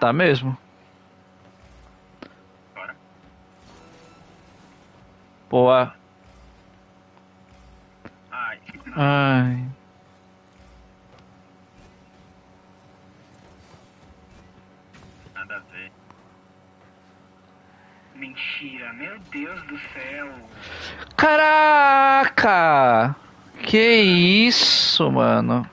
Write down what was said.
Tá mesmo. Bora. Boa. Ai. Ai. Nada a ver. Mentira, meu Deus do céu. Caraca! Que isso, mano?